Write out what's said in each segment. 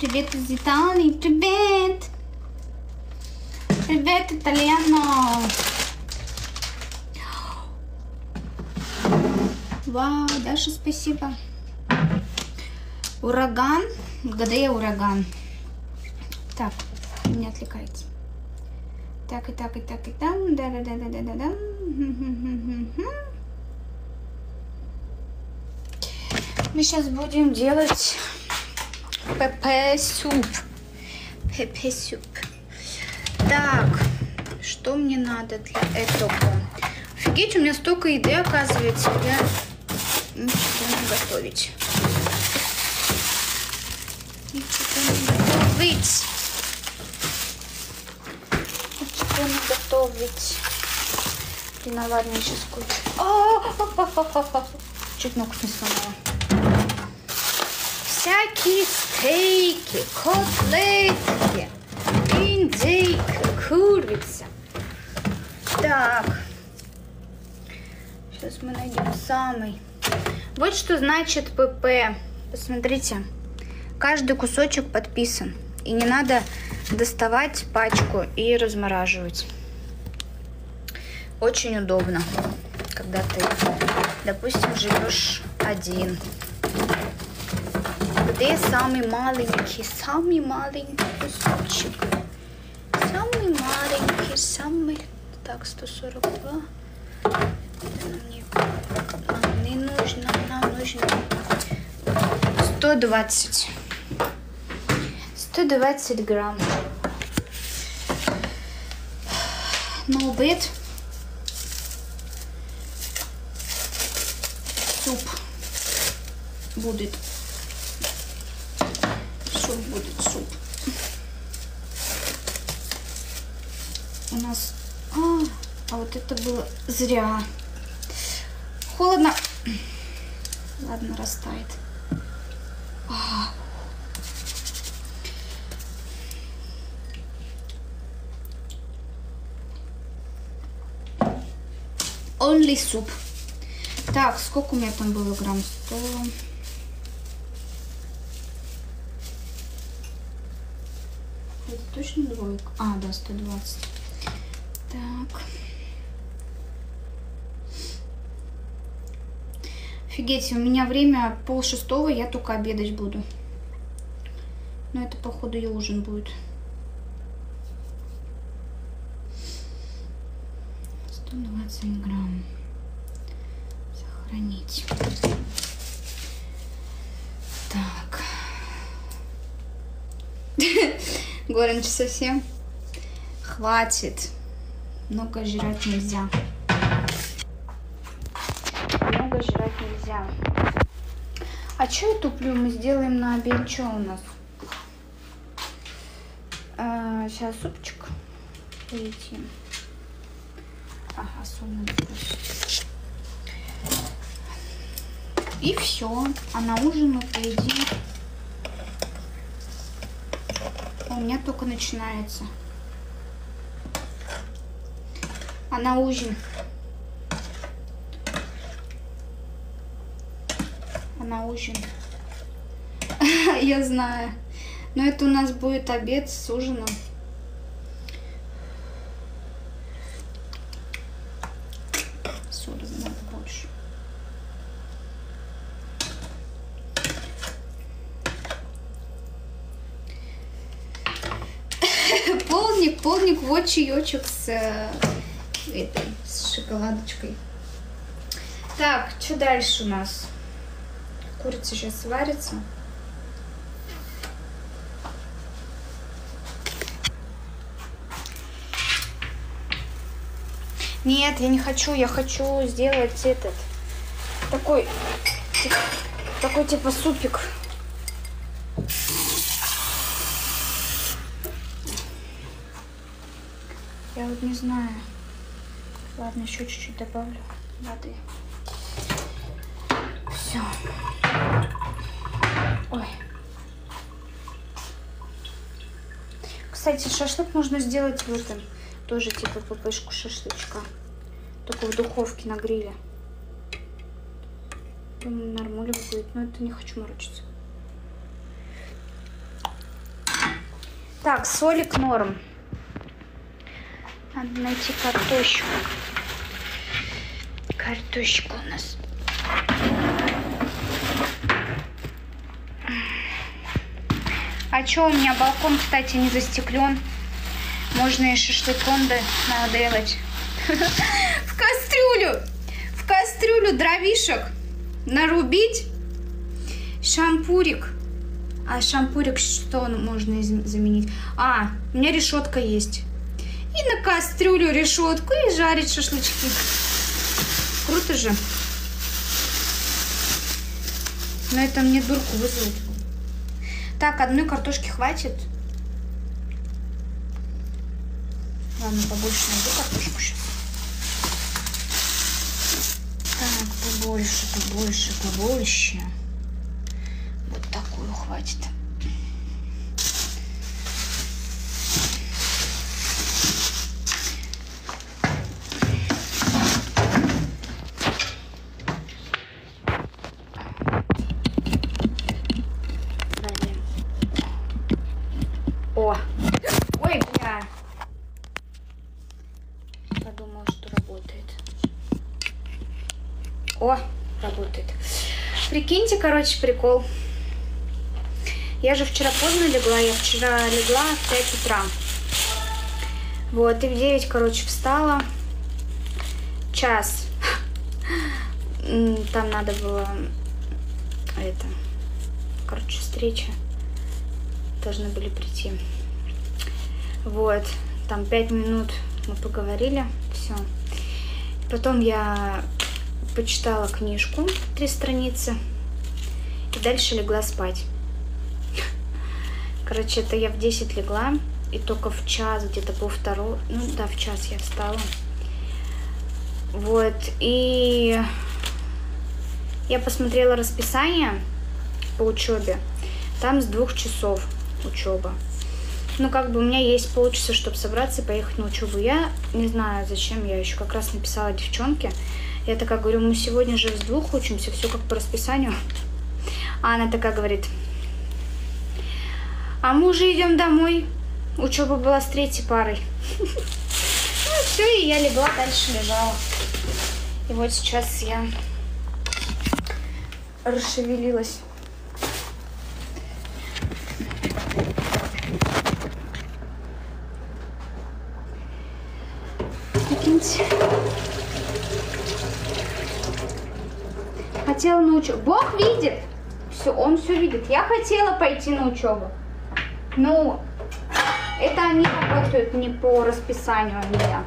Привет из Италии, привет! Привет, итальяно! Вау, Даша, спасибо. Ураган. Где ураган? Так, не отвлекайте. Так, и так, и так, и там. да да да да да да да Мы сейчас будем делать ПП суп. ПП суп. Так, что мне надо для этого? Офигеть, у меня столько еды, оказывается. Я ничего не готовить. Не готовить. Не готовить. Блин, ну ладно, я сейчас кучу. Чуть ногу не сломала всякие стейки, котлетки, индейка, курица. Так, сейчас мы найдем самый. Вот что значит ПП. Посмотрите, каждый кусочек подписан. И не надо доставать пачку и размораживать. Очень удобно, когда ты, допустим, живешь один где самый маленький, самый маленький кусочек. Самый маленький, самый... Так, 142. Не, не нужно, нам нужно 120. 120 грамм. На обед суп будет суп будет суп. У нас... А, а вот это было зря. Холодно. Ладно, растает. Only суп. Так, сколько у меня там было грамм? 100... точно двойка? А, да, 120. Так. Офигеть, у меня время пол шестого, я только обедать буду. Но это, походу, и ужин будет. 120 грамм. Сохранить. Так. Горенч совсем. Хватит. Много жрать нельзя. Много жрать нельзя. А что я туплю? Мы сделаем на обед. Что у нас? А, сейчас супчик поедим. Ага, И все. А на ужин мы поедим у меня только начинается. А на ужин? А на ужин? Я знаю. Но это у нас будет обед с ужином. Полник, вот чаечек с э, этой, с шоколадочкой. Так, что дальше у нас? Курица сейчас сварится. Нет, я не хочу, я хочу сделать этот, такой, такой типа супик. Я вот не знаю. Ладно, еще чуть-чуть добавлю воды. Все. Ой. Кстати, шашлык можно сделать в этом. Тоже типа ППшку шашлычка. Только в духовке на гриле. Думаю, нормально будет. Но это не хочу морочиться. Так, солик норм. Надо найти картошку. Картошка у нас. А чё, у меня балкон, кстати, не застеклен. Можно и шашлыконды наделать. В кастрюлю, в кастрюлю дровишек нарубить шампурик. А шампурик что можно заменить? А, у меня решетка есть. И на кастрюлю решетку и жарить шашлычки. Круто же. Но это мне дурку вызовет. Так, одной картошки хватит. Ладно, побольше найду картошку сейчас. Так, побольше, побольше, побольше. Вот такую хватит. Прикиньте, короче, прикол. Я же вчера поздно легла, я вчера легла в 5 утра. Вот, и в 9, короче, встала. Час. Там надо было это, короче, встреча. Должны были прийти. Вот, там 5 минут мы поговорили, все. Потом я почитала книжку, три страницы, и дальше легла спать. Короче, это я в 10 легла, и только в час, где-то по второй, ну да, в час я встала. Вот, и я посмотрела расписание по учебе. Там с двух часов учеба. Ну, как бы у меня есть полчаса, чтобы собраться и поехать на учебу. Я не знаю, зачем я еще как раз написала девчонке. Я такая говорю, мы сегодня же с двух учимся, все как по расписанию. А она такая говорит, а мы уже идем домой. Учеба была с третьей парой. Ну все, и я легла, дальше лежала. И вот сейчас я расшевелилась. Прикиньте. хотела на учебу. Бог видит. Все, он все видит. Я хотела пойти на учебу. Ну, это они работают не по расписанию, а не я.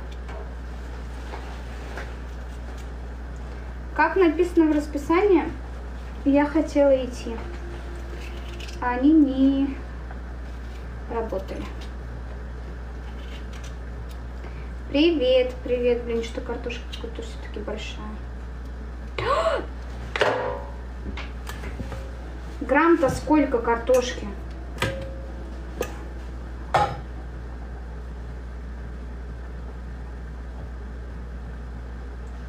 Как написано в расписании, я хотела идти. А они не работали. Привет, привет, блин, что картошка какая-то все-таки большая. Грамм-то сколько картошки?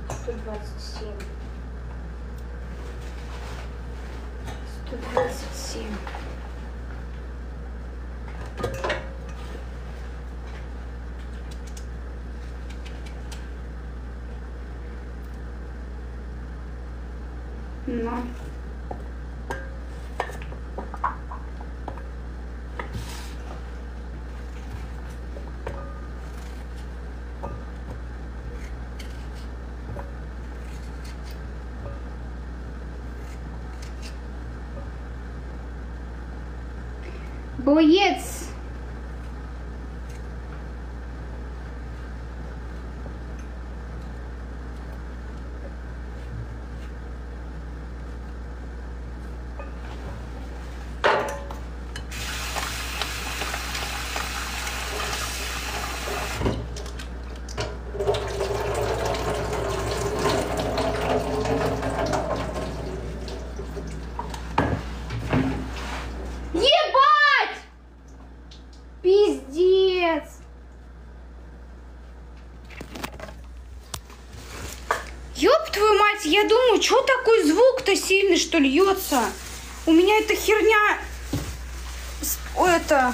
Сто двадцать семь. Сто двадцать семь. 狗叶子。Что такой звук-то сильный, что льется? У меня эта херня... Это...